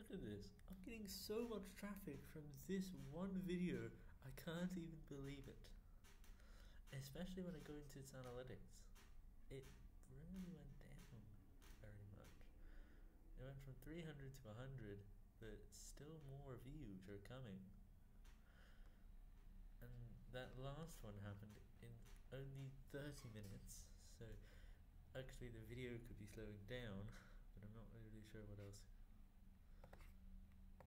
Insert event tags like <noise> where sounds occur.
Look at this. I'm getting so much traffic from this one video, I can't even believe it. Especially when I go into its analytics. It really went down very much. It went from 300 to 100, but still more views are coming. And that last one happened in only 30 minutes, so actually the video could be slowing down, <laughs>